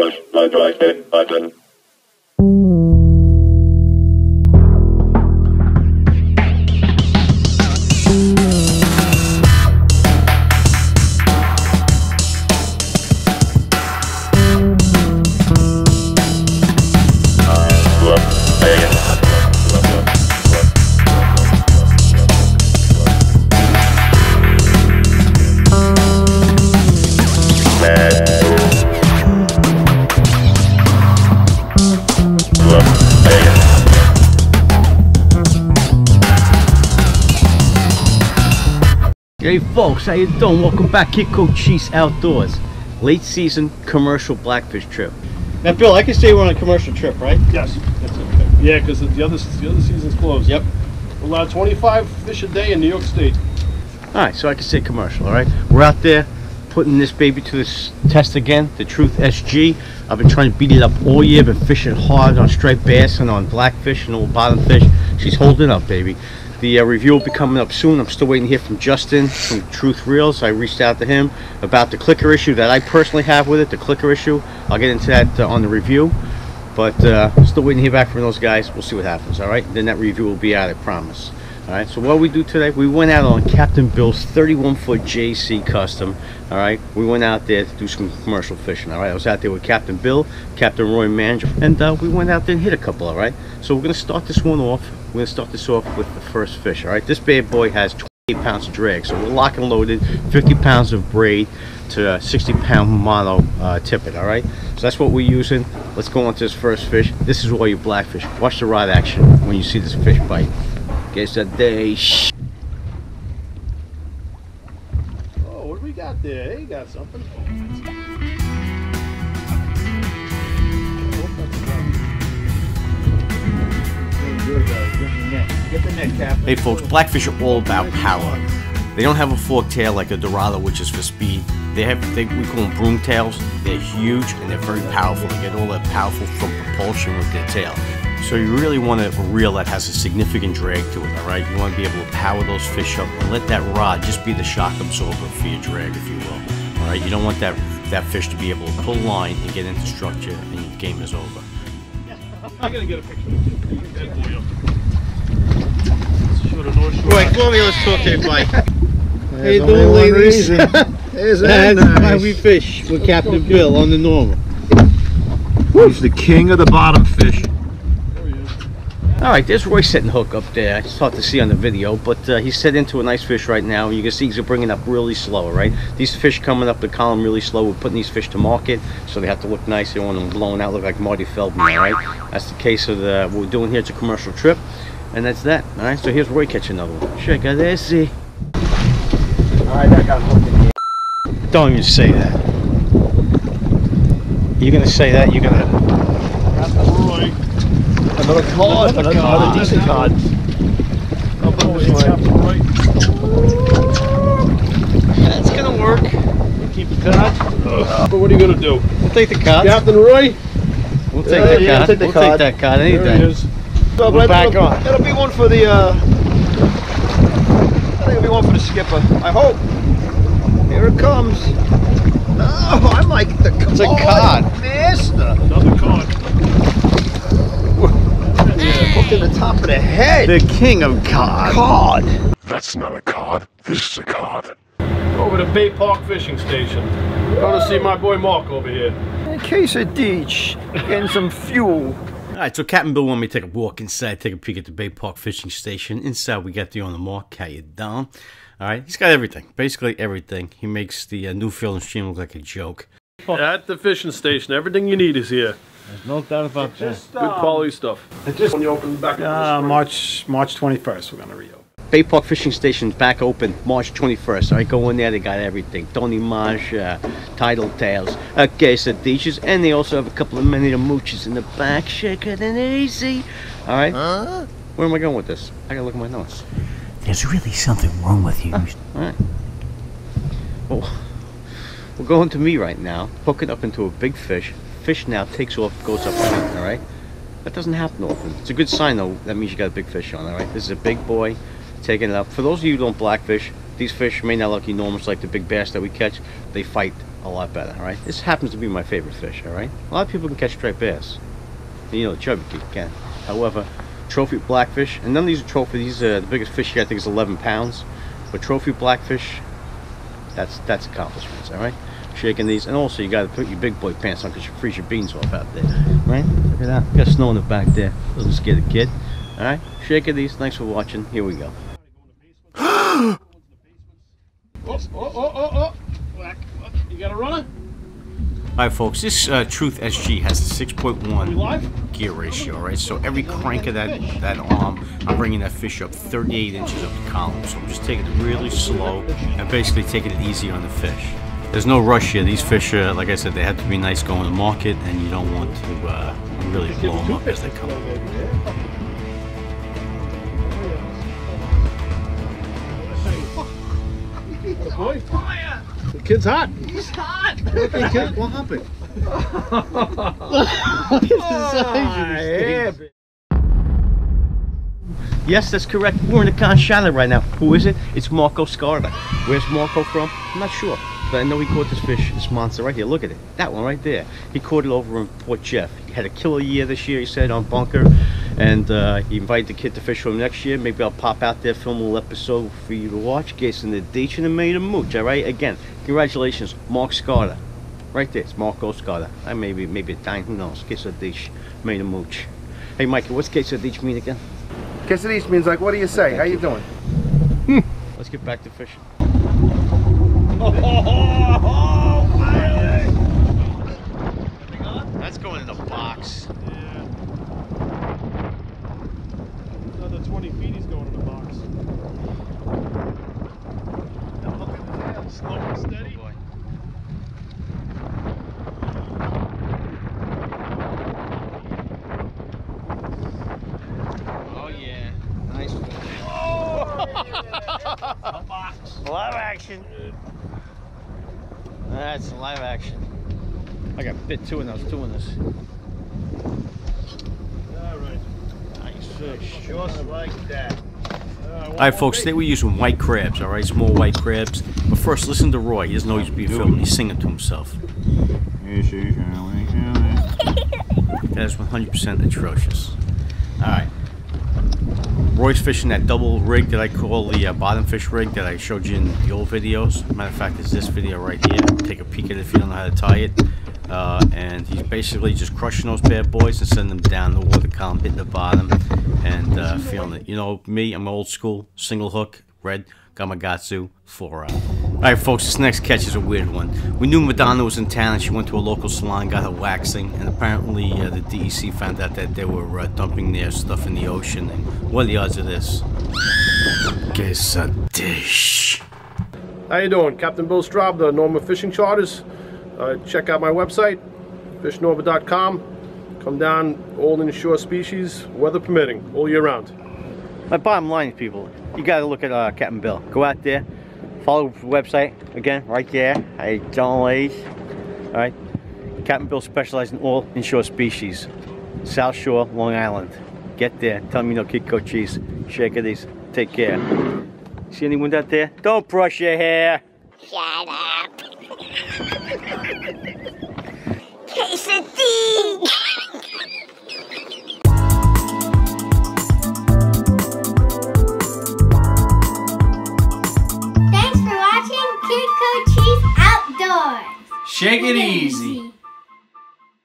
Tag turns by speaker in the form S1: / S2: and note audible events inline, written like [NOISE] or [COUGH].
S1: Push the joystick button.
S2: Hey folks, how you doing? Welcome back, Kidcochiese Outdoors. Late season commercial blackfish trip. Now Bill, I can say we're on a commercial trip, right?
S3: Yes. Yeah, because the other the other season's closed.
S2: Yep.
S3: We're allowed 25 fish a day in New York State.
S2: Alright, so I can say commercial, alright? We're out there putting this baby to this test again, the Truth SG. I've been trying to beat it up all year, been fishing hard on striped bass and on blackfish and old bottom fish. She's holding up, baby. The uh, review will be coming up soon. I'm still waiting to hear from Justin from Truth Reels. I reached out to him about the clicker issue that I personally have with it, the clicker issue. I'll get into that uh, on the review. But uh, still waiting to hear back from those guys. We'll see what happens, all right? Then that review will be out, I promise. All right, so what we do today, we went out on Captain Bill's 31 foot JC Custom. All right, we went out there to do some commercial fishing. All right, I was out there with Captain Bill, Captain Roy Manager, and uh, we went out there and hit a couple. All right, so we're gonna start this one off. We're gonna start this off with the first fish. All right, this bad boy has 28 pounds of drag, so we're lock and loaded, 50 pounds of braid to a 60 pound mono uh, tippet. All right, so that's what we're using. Let's go on to this first fish. This is all your blackfish. Watch the rod action when you see this fish bite. Guess that they sh
S3: Oh, what do we got there? Hey, got something.
S2: Hey folks, blackfish are all about power. They don't have a forked tail like a Dorado, which is for speed. They have, they, we call them broom tails. They're huge and they're very powerful. They get all that powerful from propulsion with their tail. So you really want a reel that has a significant drag to it, all right? You want to be able to power those fish up and let that rod just be the shock absorber for your drag, if you will. All right, you don't want that that fish to be able to pull line and get into structure and your game is over.
S3: I'm going to get a picture of you. [LAUGHS] That boy up. Show the North Shore.
S2: Right, come over here, let's talk to Mike. How you
S4: only
S2: doing, ladies?
S4: reason. Isn't
S2: That's
S4: that
S2: why
S4: nice?
S2: we fish with Captain Bill on the Norma.
S4: He's the king of the bottom fish.
S3: There he is.
S2: All right, there's Roy setting hook up there. It's hard to see on the video, but uh, he's set into a nice fish right now. You can see he's bringing up really slow, right? These fish coming up the column really slow. We're putting these fish to market, so they have to look nice. They don't want them blowing out, look like Marty Feldman, all right? That's the case of the, what we're doing here. It's a commercial trip, and that's that, all right? So here's Roy catching another one. Check out this. All
S4: Alright, I got hooked in here.
S2: Don't even say that. You're gonna say that, you're gonna...
S3: Roy.
S4: Another cod, another, another decent cod. I'll put this way.
S2: That's gonna work. Keep the cod.
S3: But what are you gonna do?
S2: We'll take the cod.
S3: Captain Roy?
S2: We'll take
S4: Yeah,
S2: the
S4: yeah,
S2: cod.
S4: take the
S2: we'll
S4: cod.
S2: take that cod
S3: There he
S4: So,
S2: We're back
S4: it'll,
S2: on.
S4: It'll be one for the, uh, I think it'll be one for the skipper. I hope. Here it comes. Oh, I'm like the cod.
S2: It's a cod.
S4: Mister.
S3: Another cod.
S4: Hooked in the top of the head.
S2: The king of cod.
S4: cod.
S1: That's not a cod. This is a cod.
S3: Over to Bay Park Fishing Station. Going to see my boy Mark over here.
S4: In case of Deech, getting some fuel.
S2: All right, so Captain Bill wanted me to take a walk inside, take a peek at the Bay Park Fishing Station. Inside, we got the on the mark. How you down? All right, he's got everything, basically everything. He makes the uh, new field and stream look like a joke.
S3: At the fishing station, everything you need is here.
S5: There's no doubt about that.
S3: Good quality stuff. Just when you open back up in the
S5: Uh,
S3: spring.
S5: March March 21st, we're gonna reopen.
S2: Bay Park Fishing Station's back open March 21st. All right, go in there. They got everything. Tony Maja, uh, Tidal Tails, a case of dishes, and they also have a couple of mini mooches in the back. Shake it and easy. All right. Where am I going with this? I gotta look at my notes.
S6: There's really something wrong with you.
S2: All right. Well, we're going to me right now. Hook it up into a big fish. Fish now takes off, goes up. All right. That doesn't happen often. It's a good sign though. That means you got a big fish on. All right. This is a big boy taking it up. For those of you who don't blackfish, these fish may not look enormous like the big bass that we catch. They fight a lot better, all right? This happens to be my favorite fish, all right? A lot of people can catch striped bass. You know, the chubby key can. However, trophy blackfish, and none of these are trophy. These are the biggest fish here, I think, is 11 pounds. But trophy blackfish, that's that's accomplishments, all right? Shaking these, and also you got to put your big boy pants on because you freeze your beans off out there, right? Look at that. Got snow in the back there. Doesn't scare the kid, all right? Shaking these. Thanks for watching. Here we go.
S3: Oh, oh, oh, oh, oh. You got a runner?
S2: All right, folks. This uh, Truth SG has a 6.1 gear ratio, right? So every crank of that that arm, I'm bringing that fish up 38 inches up the column. So I'm just taking it really slow and basically taking it easy on the fish. There's no rush here. These fish, are, like I said, they have to be nice going to market, and you don't want to uh, really blow them up as they come.
S3: Boy. The kid's hot. He's hot.
S4: Okay, kid, what happened? [LAUGHS]
S2: Yes, that's correct. We're in the Con Shallow right now. Who is it? It's Marco Scarda. Where's Marco from? I'm not sure. But I know he caught this fish, this monster right here. Look at it. That one right there. He caught it over in Port Jeff. He had a killer year this year, he said, on Bunker. And uh, he invited the kid to fish for him next year. Maybe I'll pop out there, film a little episode for you to watch. In the ditch and made a mooch, all right? Again, congratulations, Mark Scarda. Right there, it's Marco Scarda. I maybe maybe a dime, who knows? Quesadilla made a mooch. Hey, Mikey, what's quesadilla mean again?
S4: Quesadilla means like, what do you say? How you doing?
S2: Let's get back to fishing. That's going in the box.
S3: Another 20 feet he's going in the box. Slow and steady.
S2: Oh, oh yeah, nice one. [LAUGHS] [LAUGHS] live action. That's live action. I got bit two in those two in this.
S3: All right.
S2: Nice fish.
S4: Just like that.
S2: All right, folks. Today we're using white crabs. All right, small white crabs. But first, listen to Roy. He doesn't know he's being filmed. He's singing to himself. That is 100% atrocious. All right. Roy's fishing that double rig that I call the uh, bottom fish rig that I showed you in the old videos. Matter of fact, it's this video right here. Take a peek at it if you don't know how to tie it. Uh, and he's basically just crushing those bad boys and sending them down the water column, hitting the bottom, and uh, feeling it. You know me, I'm old school, single hook, red Gamakatsu, four out. Alright folks, this next catch is a weird one. We knew Madonna was in town and she went to a local salon, got her waxing, and apparently uh, the DEC found out that they were uh, dumping their stuff in the ocean. And what are the odds of this? Guess a dish.
S3: How you doing? Captain Bill Straub, the Norma Fishing Charters. Uh, check out my website, fishnorma.com. Come down, all inshore species, weather permitting, all year round.
S2: My bottom line, people, you gotta look at uh, Captain Bill. Go out there, follow the website again, right there. I don't ladies. All right, Captain Bill specializes in all inshore species, South Shore, Long Island. Get there. Tell me no Kiko cheese. Shake these. Take care. See any wind out there? Don't brush your hair.
S7: Shut up.
S2: Shake it easy.